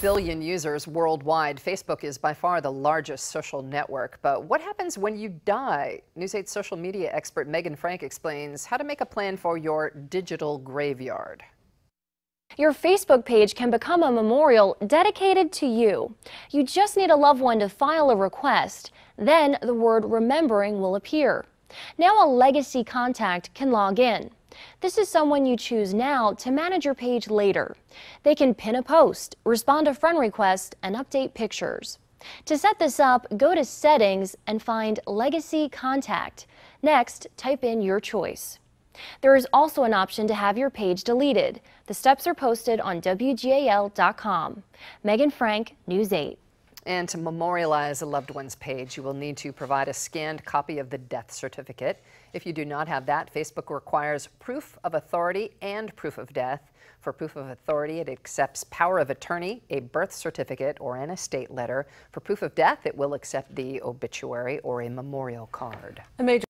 billion users worldwide, Facebook is by far the largest social network. But what happens when you die? News 8 social media expert Megan Frank explains how to make a plan for your digital graveyard. Your Facebook page can become a memorial dedicated to you. You just need a loved one to file a request. Then the word remembering will appear. Now a legacy contact can log in. This is someone you choose now to manage your page later. They can pin a post, respond to friend requests, and update pictures. To set this up, go to Settings and find Legacy Contact. Next, type in your choice. There is also an option to have your page deleted. The steps are posted on WGAL.com. Megan Frank, News 8. And to memorialize a loved one's page, you will need to provide a scanned copy of the death certificate. If you do not have that, Facebook requires proof of authority and proof of death. For proof of authority, it accepts power of attorney, a birth certificate, or an estate letter. For proof of death, it will accept the obituary or a memorial card.